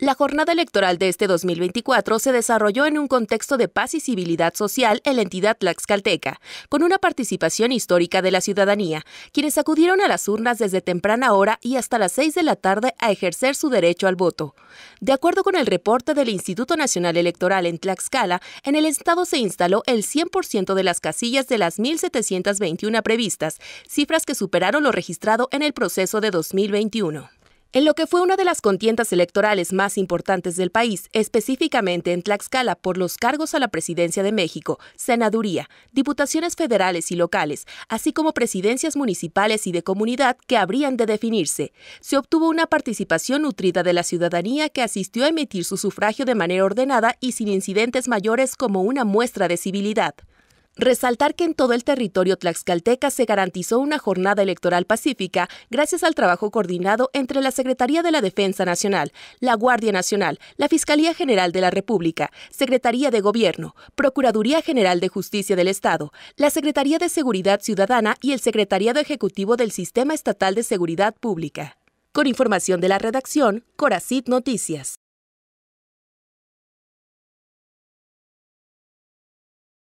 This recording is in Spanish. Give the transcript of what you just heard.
La jornada electoral de este 2024 se desarrolló en un contexto de paz y civilidad social en la entidad tlaxcalteca, con una participación histórica de la ciudadanía, quienes acudieron a las urnas desde temprana hora y hasta las 6 de la tarde a ejercer su derecho al voto. De acuerdo con el reporte del Instituto Nacional Electoral en Tlaxcala, en el estado se instaló el 100% de las casillas de las 1.721 previstas, cifras que superaron lo registrado en el proceso de 2021. En lo que fue una de las contiendas electorales más importantes del país, específicamente en Tlaxcala por los cargos a la presidencia de México, senaduría, diputaciones federales y locales, así como presidencias municipales y de comunidad que habrían de definirse, se obtuvo una participación nutrida de la ciudadanía que asistió a emitir su sufragio de manera ordenada y sin incidentes mayores como una muestra de civilidad. Resaltar que en todo el territorio tlaxcalteca se garantizó una jornada electoral pacífica gracias al trabajo coordinado entre la Secretaría de la Defensa Nacional, la Guardia Nacional, la Fiscalía General de la República, Secretaría de Gobierno, Procuraduría General de Justicia del Estado, la Secretaría de Seguridad Ciudadana y el Secretariado Ejecutivo del Sistema Estatal de Seguridad Pública. Con información de la redacción, Coracit Noticias.